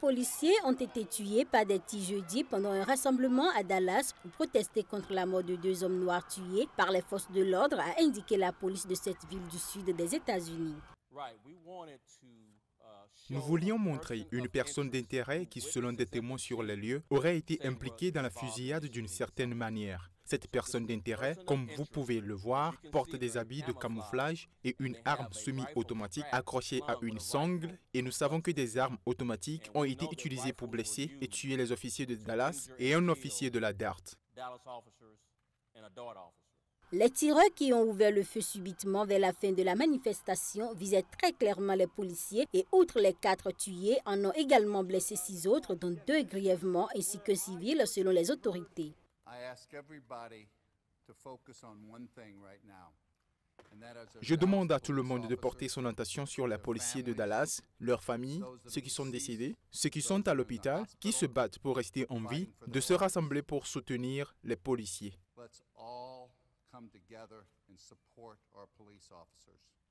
policiers ont été tués par des tirs jeudi pendant un rassemblement à Dallas pour protester contre la mort de deux hommes noirs tués par les forces de l'ordre, a indiqué la police de cette ville du sud des États-Unis. Nous voulions montrer une personne d'intérêt qui, selon des témoins sur les lieux, aurait été impliquée dans la fusillade d'une certaine manière. Cette personne d'intérêt, comme vous pouvez le voir, porte des habits de camouflage et une arme semi-automatique accrochée à une sangle et nous savons que des armes automatiques ont été utilisées pour blesser et tuer les officiers de Dallas et un officier de la DART. Les tireurs qui ont ouvert le feu subitement vers la fin de la manifestation visaient très clairement les policiers et outre les quatre tués, en ont également blessé six autres, dont deux grièvement ainsi que civils selon les autorités. Je demande à tout le monde de porter son attention sur les policiers de Dallas, leurs familles, ceux qui sont décédés, ceux qui sont à l'hôpital, qui se battent pour rester en vie, de se rassembler pour soutenir les policiers.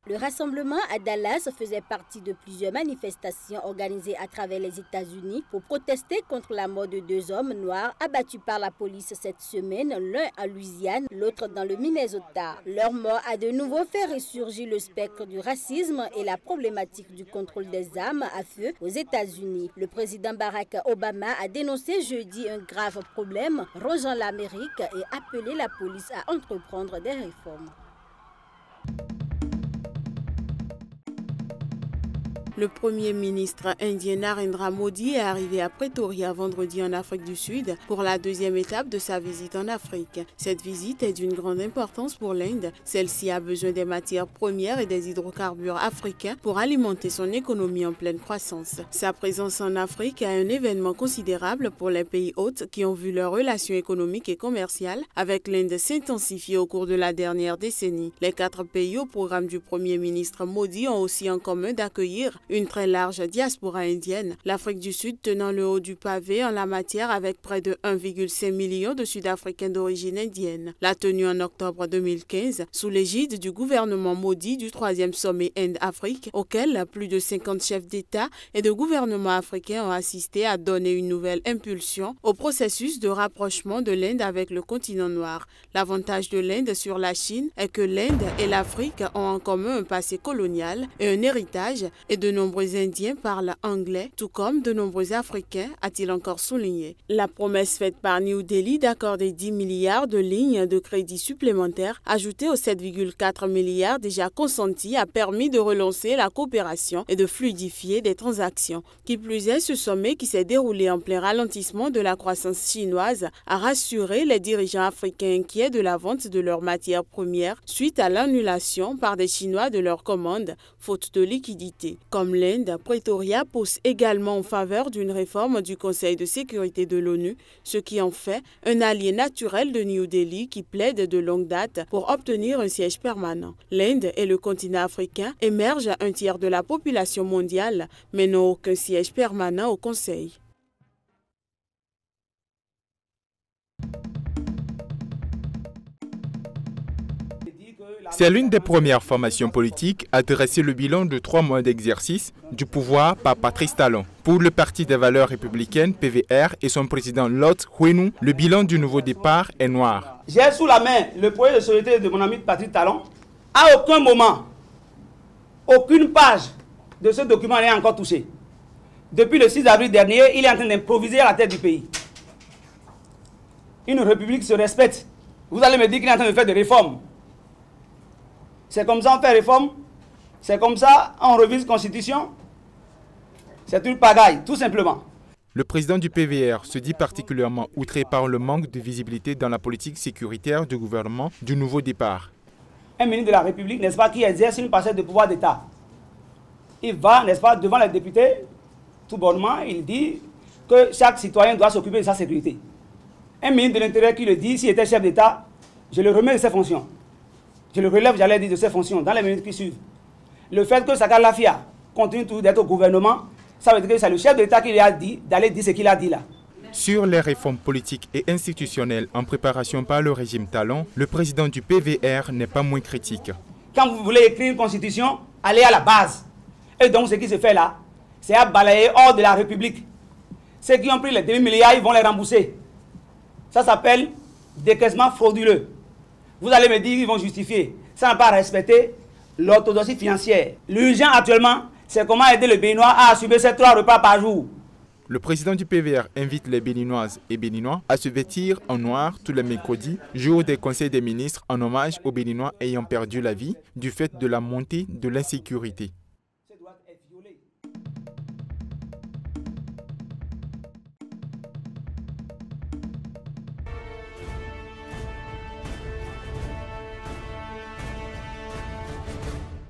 Le rassemblement à Dallas faisait partie de plusieurs manifestations organisées à travers les États-Unis pour protester contre la mort de deux hommes noirs abattus par la police cette semaine, l'un à Louisiane, l'autre dans le Minnesota. Leur mort a de nouveau fait ressurgir le spectre du racisme et la problématique du contrôle des armes à feu aux États-Unis. Le président Barack Obama a dénoncé jeudi un grave problème rongeant l'Amérique et appelé la police à entreprendre des réformes. Le premier ministre indien Narendra Modi est arrivé à Pretoria vendredi en Afrique du Sud pour la deuxième étape de sa visite en Afrique. Cette visite est d'une grande importance pour l'Inde. Celle-ci a besoin des matières premières et des hydrocarbures africains pour alimenter son économie en pleine croissance. Sa présence en Afrique est un événement considérable pour les pays hôtes qui ont vu leurs relations économiques et commerciales avec l'Inde s'intensifier au cours de la dernière décennie. Les quatre pays au programme du premier ministre Modi ont aussi en commun d'accueillir une très large diaspora indienne, l'Afrique du Sud tenant le haut du pavé en la matière avec près de 1,5 million de Sud-Africains d'origine indienne. La tenue en octobre 2015 sous l'égide du gouvernement maudit du troisième sommet Inde-Afrique auquel plus de 50 chefs d'État et de gouvernements africains ont assisté à donner une nouvelle impulsion au processus de rapprochement de l'Inde avec le continent noir. L'avantage de l'Inde sur la Chine est que l'Inde et l'Afrique ont en commun un passé colonial et un héritage et de nombreux Indiens parlent anglais, tout comme de nombreux Africains, a-t-il encore souligné. La promesse faite par New Delhi d'accorder 10 milliards de lignes de crédit supplémentaires ajoutées aux 7,4 milliards déjà consentis a permis de relancer la coopération et de fluidifier des transactions. Qui plus est, ce sommet qui s'est déroulé en plein ralentissement de la croissance chinoise a rassuré les dirigeants africains inquiets de la vente de leurs matières premières suite à l'annulation par des Chinois de leurs commandes, faute de liquidité. Comme l'Inde, Pretoria pousse également en faveur d'une réforme du Conseil de sécurité de l'ONU, ce qui en fait un allié naturel de New Delhi qui plaide de longue date pour obtenir un siège permanent. L'Inde et le continent africain émergent un tiers de la population mondiale, mais n'ont aucun siège permanent au Conseil. C'est l'une des premières formations politiques à dresser le bilan de trois mois d'exercice du pouvoir par Patrice Talon. Pour le Parti des valeurs républicaines, PVR, et son président Lot Huenu, le bilan du nouveau départ est noir. J'ai sous la main le projet de solidarité de mon ami Patrice Talon. À aucun moment, aucune page de ce document n'est encore touchée. Depuis le 6 avril dernier, il est en train d'improviser à la tête du pays. Une république se respecte. Vous allez me dire qu'il est en train de faire des réformes. C'est comme ça on fait réforme. C'est comme ça on revise constitution. C'est une pagaille, tout simplement. Le président du PVR se dit particulièrement outré par le manque de visibilité dans la politique sécuritaire du gouvernement du nouveau départ. Un ministre de la République, n'est-ce pas, qui exerce une parcelle de pouvoir d'État. Il va, n'est-ce pas, devant les députés, tout bonnement, il dit que chaque citoyen doit s'occuper de sa sécurité. Un ministre de l'Intérieur qui le dit, s'il était chef d'État, je le remets de ses fonctions. Je le relève, j'allais dire, de ses fonctions dans les minutes qui suivent. Le fait que Sakar Lafia continue toujours d'être au gouvernement, ça veut dire que c'est le chef d'État qui lui a dit d'aller dire ce qu'il a dit là. Sur les réformes politiques et institutionnelles en préparation par le régime Talon, le président du PVR n'est pas moins critique. Quand vous voulez écrire une constitution, allez à la base. Et donc ce qui se fait là, c'est à balayer hors de la République ceux qui ont pris les demi-milliards, ils vont les rembourser. Ça s'appelle décaissement frauduleux. Vous allez me dire qu'ils vont justifier. Ça n'a pas respecté l'orthodoxie financière. L'urgent actuellement, c'est comment aider le Béninois à assumer ses trois repas par jour. Le président du PVR invite les Béninoises et Béninois à se vêtir en noir tous les mercredis, jour des conseils des ministres, en hommage aux Béninois ayant perdu la vie du fait de la montée de l'insécurité.